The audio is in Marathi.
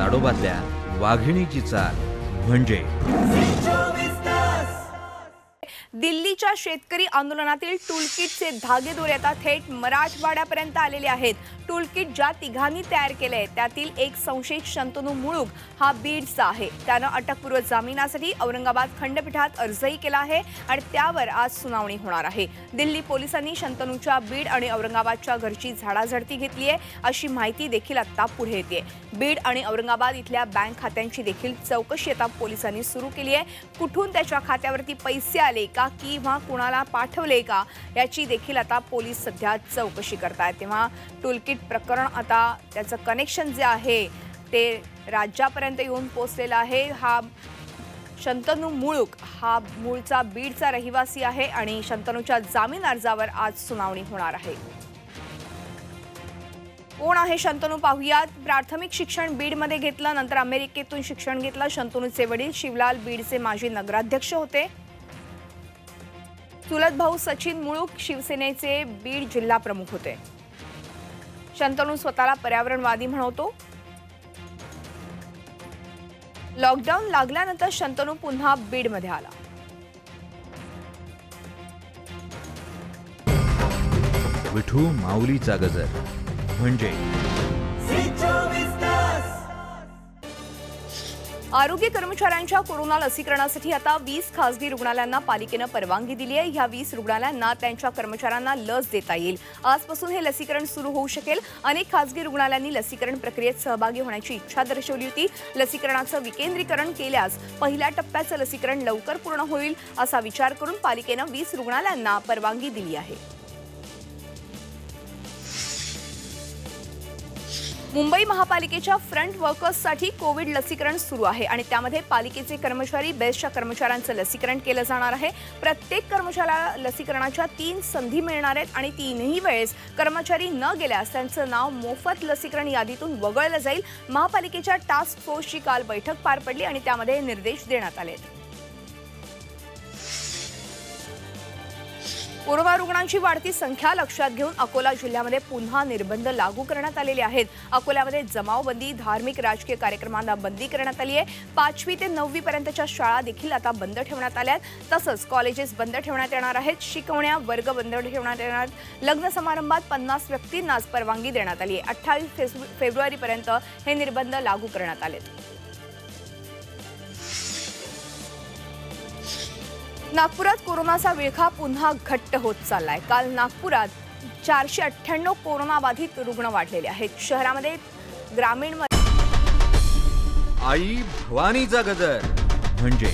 ताडोबातल्या वाघिणीची चाल म्हणजे दिल्लीच्या शेतकरी आंदोलनातील टूलकिटचे धागेदोरे आता थेट मराठवाड्यापर्यंत आलेले आहेत. टूलकिट ज्या तिघांनी तयार केलंय त्यातील एक संशयित शंतनू मुळूक हा बीडचा आहे. त्यानं अटकपूर्व जामिनासाठी औरंगाबाद खंडपीठात अर्जही केला आहे आणि त्यावर आज सुनावणी होणार आहे. दिल्ली पोलिसांनी शंतनूच्या बीड आणि औरंगाबादच्या घरची झाडाझडती घेतली आहे अशी माहिती देखील आता पुढे येते. बीड आणि औरंगाबाद इथल्या बँक खात्यांची देखील चौकशी आता पोलिसांनी सुरू केली आहे. कुठून त्याच्या खात्यावरती पैसे आले का किंवा कुणाला पाठवले का याची देखील आता पोलीस सध्या चौकशी करतायत. तेव्हा टूलकिट प्रकरण आता त्याचं कनेक्शन जे आहे ते राज्यापर्यंत येऊन पोचलेलं आहे. हा शंतनू मुळूक हा मूळचा बीडचा रहिवासी आहे आणि शंतनूच्या जामीन अर्जावर आज सुनावणी होणार आहे. कोण आहे शंतनू पाहुयात? प्राथमिक शिक्षण बीडमध्ये घेतलं नंतर अमेरिकेतून शिक्षण घेतलं. शंतनूचे वडील शिवलाल बीडचे माजी नगराध्यक्ष होते. चुलत भाऊ सचिन मुळूक शिवसेनेचे बीड जिल्हा प्रमुख होते. शंतनू स्वतःला पर्यावरणवादी म्हणवतो. लॉकडाऊन लागल्यानंतर शंतनू पुन्हा बीडमध्ये आला. विठू माऊलीचा गजर. म्हणजे आरोग्य कर्मचाऱ्यांच्या कोरोना लसीकरणासाठी आता वीस खासगी रुग्णालयांना पालिकेनं परवानगी दिली आहे. ह्या वीस रुग्णालयांना त्यांच्या कर्मचाऱ्यांना लस देता येईल. आजपासून हे लसीकरण सुरू होऊ शकेल. अनेक खासगी रुग्णालयांनी लसीकरण प्रक्रियेत सहभागी होण्याची इच्छा दर्शवली होती. लसीकरणाचं विकेंद्रीकरण केल्यास पहिल्या टप्प्याचं लसीकरण लवकर पूर्ण होईल असा विचार करून पालिकेनं वीस रुग्णालयांना परवानगी दिली आहे. मुंबई महापालिकेच्या फ्रंट वर्कर्ससाठी कोविड लसीकरण सुरू आहे आणि त्यामध्ये पालिकेचे कर्मचारी बेस्टच्या कर्मचाऱ्यांचं लसीकरण केलं जाणार आहे. प्रत्येक कर्मचाऱ्याला लसीकरणाच्या तीन संधी मिळणार आहेत आणि तीनही वेळेस कर्मचारी न गेल्यास त्यांचं नाव मोफत लसीकरण यादीतून वगळलं जाईल. महापालिकेच्या टास्क फोर्सची काल बैठक पार पडली आणि त्यामध्ये निर्देश देण्यात आले आहेत. कोरोना रुग्णांची वाढती संख्या लक्षात घेऊन अकोला जिल्ह्यामध्ये पुन्हा निर्बंध लागू करण्यात आलेले आहेत. अकोल्यामध्ये जमावबंदी धार्मिक राजकीय कार्यक्रमांना बंदी करण्यात आली आहे. पाचवी ते नववी पर्यंतच्या शाळा देखील आता बंद ठेवण्यात आल्या आहेत. तसंच कॉलेजेस बंद ठेवण्यात येणार आहेत. शिकवण्या वर्ग बंद ठेवण्यात येणार लग्न समारंभात पन्नास व्यक्तींनाच परवानगी देण्यात आली आहे. अठ्ठावीस फेब्रुवारीपर्यंत हे निर्बंध लागू करण्यात आलेत. नागपुरात कोरोनाचा विळखा पुन्हा घट्ट होत चाललाय. काल नागपुरात चारशे अठ्ठ्याण्णव कोरोनाबाधित रुग्ण वाढलेले आहेत. शहरामध्ये ग्रामीण आई भवानीचा गजर. म्हणजे?